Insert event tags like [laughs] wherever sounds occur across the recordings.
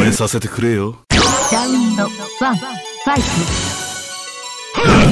応援させてくれよ。ラウンドワンファイト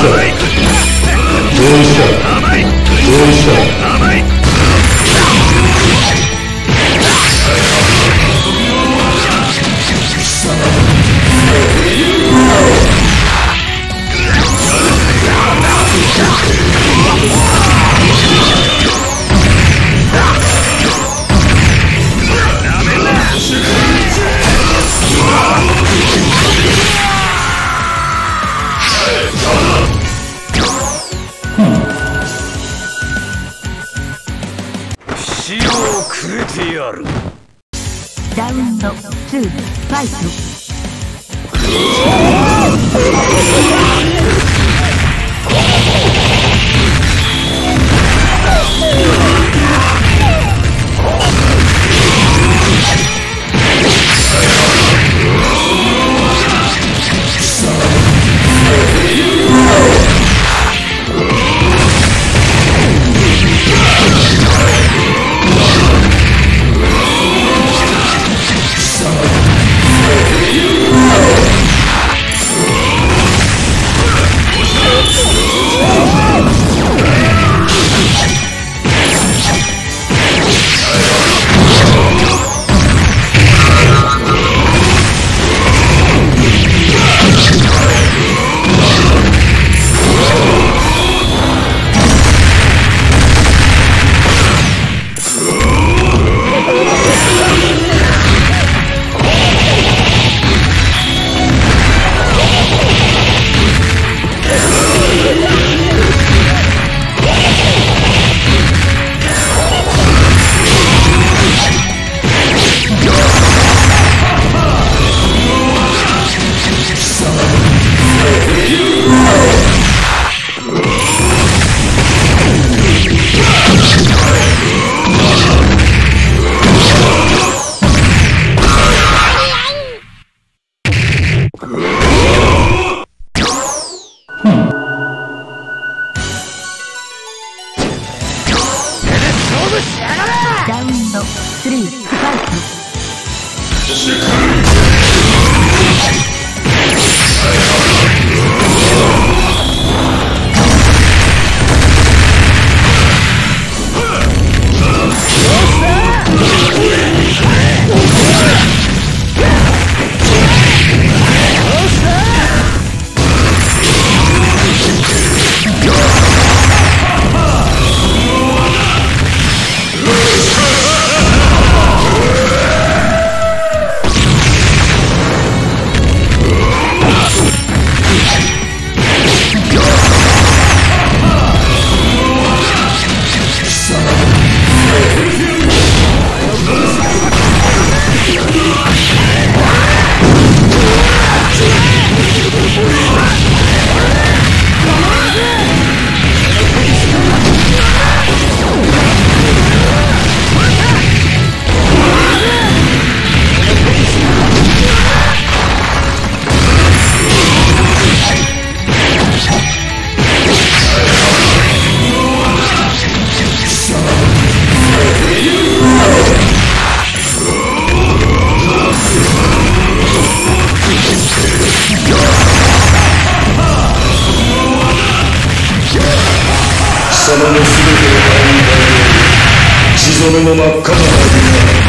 死くれてやるラウンドツーファイラ [laughs] ドスよ血染めの真っ赤な